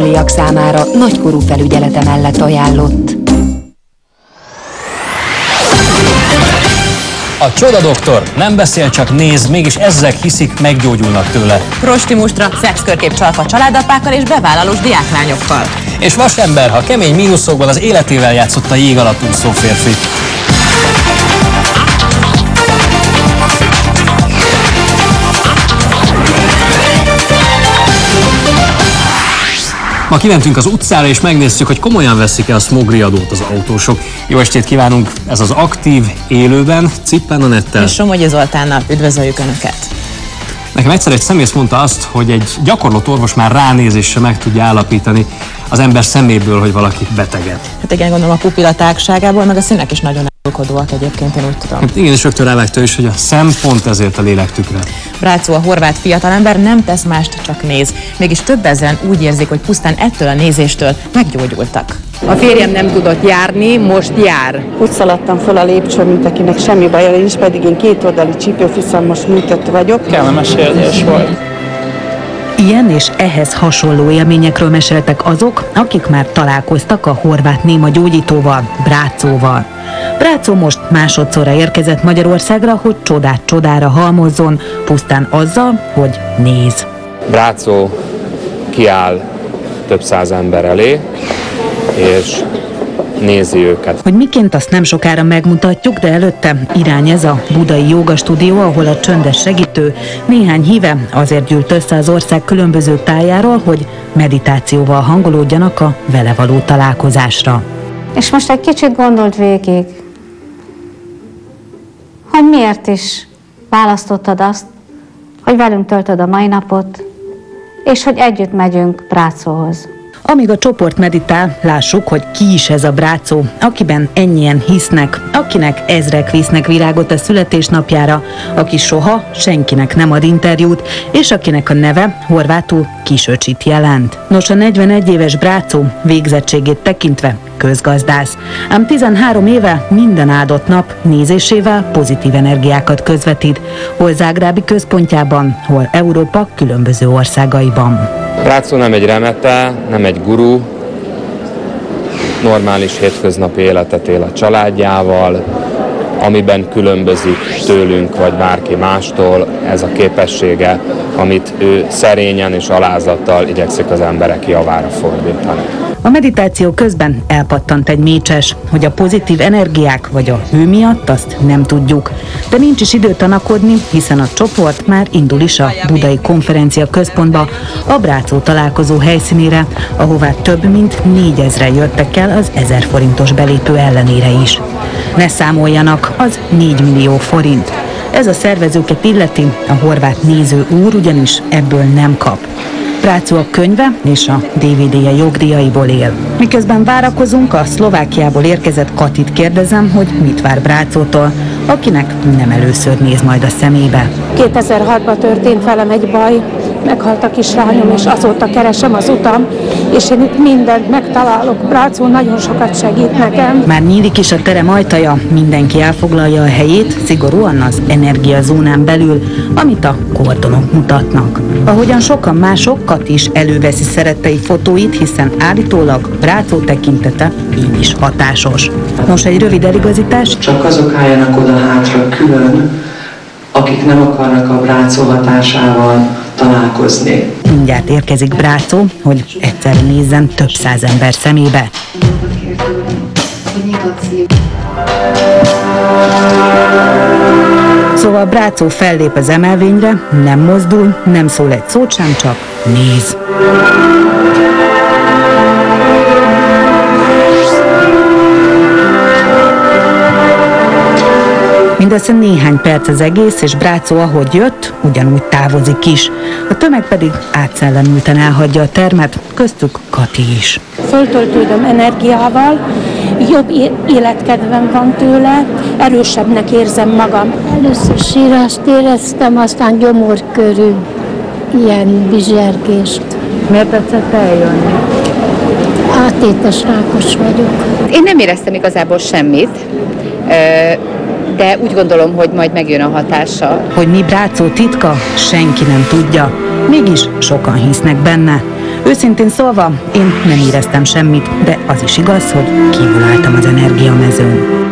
faluliak számára nagykorú felügyelete mellett ajánlott. A csoda doktor nem beszél, csak néz, mégis ezek hiszik, meggyógyulnak tőle. Prosti mustra, szexkörkép csalfa családapákkal és bevállalós diáklányokkal. És vasember, ha kemény mínuszokban az életével játszott a jég alatt úszó férfi. Ma kimentünk az utcára és megnéztük, hogy komolyan veszik-e a smogriadót az autósok. Jó estét kívánunk! Ez az aktív élőben Cippen Anettel. És Somogyi Zoltánnal üdvözöljük Önöket! Nekem egyszer egy szemész mondta azt, hogy egy gyakorlott orvos már ránézésre meg tudja állapítani az ember szeméből, hogy valaki beteged. Hát igen, gondolom a pupilatágságából, meg a színek is nagyon elkodóak egyébként, én úgy tudom. Hát igen, és rögtön rávágta is, hogy a szem pont ezért a lélek tükre. Brácó, a horvát fiatalember nem tesz mást, csak néz. Mégis több ezeren úgy érzik, hogy pusztán ettől a nézéstől meggyógyultak. A férjem nem tudott járni, most jár. Úgy szaladtam föl a lépcsőn, mint akinek semmi baja nincs, pedig én két oldali csípőfiszamos műtött vagyok. Kellemes érzés volt. Ilyen és ehhez hasonló élményekről meséltek azok, akik már találkoztak a horvát néma gyógyítóval, Brácóval. Brácó most másodszorra érkezett Magyarországra, hogy csodát csodára halmozzon, pusztán azzal, hogy néz. Brácó kiáll több száz ember elé, és nézi őket. Hogy miként azt nem sokára megmutatjuk, de előtte irány ez a budai joga stúdió, ahol a csöndes segítő néhány híve azért gyűlt össze az ország különböző tájáról, hogy meditációval hangolódjanak a vele való találkozásra. És most egy kicsit gondold végig, hogy miért is választottad azt, hogy velünk töltöd a mai napot, és hogy együtt megyünk Prácóhoz. Amíg a csoport meditál, lássuk, hogy ki is ez a brácó, akiben ennyien hisznek, akinek ezrek visznek virágot a születésnapjára, aki soha senkinek nem ad interjút, és akinek a neve horvátul kisöcsit jelent. Nos, a 41 éves brácó végzettségét tekintve közgazdász. Ám 13 éve minden áldott nap nézésével pozitív energiákat közvetít, hol Zágrábi központjában, hol Európa különböző országaiban. Brácó nem egy remete, nem egy gurú, normális hétköznapi életet él a családjával, amiben különbözik tőlünk vagy bárki mástól. Ez a képessége, amit ő szerényen és alázattal igyekszik az emberek javára fordítani. A meditáció közben elpattant egy mécses, hogy a pozitív energiák vagy a hő miatt azt nem tudjuk. De nincs is idő tanakodni, hiszen a csoport már indul is a Budai Konferencia Központba, a Brácó találkozó helyszínére, ahová több mint négyezre jöttek el az ezer forintos belépő ellenére is. Ne számoljanak, az 4 millió forint. Ez a szervezőket illeti, a horvát néző úr ugyanis ebből nem kap. Prácó a könyve és a DVD-je jogdíjaiból él. Miközben várakozunk, a Szlovákiából érkezett Katit kérdezem, hogy mit vár Brácótól, akinek nem először néz majd a szemébe. 2006-ban történt velem egy baj, meghalt a kislányom, és azóta keresem az utam, és én itt mindent megtalálok. Brácó nagyon sokat segít nekem. Már nyílik is a terem ajtaja, mindenki elfoglalja a helyét, szigorúan az energiazónán belül, amit a kordonok mutatnak. Ahogyan sokan mások, Kati is előveszi szerettei fotóit, hiszen állítólag Brácó tekintete így is hatásos. Nos, egy rövid eligazítás. Csak azok álljanak oda hátra külön, akik nem akarnak a Brácó hatásával találkozni. Mindjárt érkezik Brácó, hogy egyszer nézzen több száz ember szemébe. Szóval Brácó fellép az emelvényre, nem mozdul, nem szól egy szót sem, csak néz. Mindössze néhány perc az egész, és Brácó, ahogy jött, ugyanúgy távozik is. A tömeg pedig átszellemülten elhagyja a termet, köztük Kati is. Föltöltődöm energiával, jobb életkedvem van tőle, erősebbnek érzem magam. Először sírást éreztem, aztán gyomorkörű ilyen bizsergést. Miért tetszett eljönni? Átétes rákos vagyok. Én nem éreztem igazából semmit, de úgy gondolom, hogy majd megjön a hatása. Hogy mi Brácó titka, senki nem tudja. Mégis sokan hisznek benne. Őszintén szólva, én nem éreztem semmit, de az is igaz, hogy kívül álltam az energiamezőn.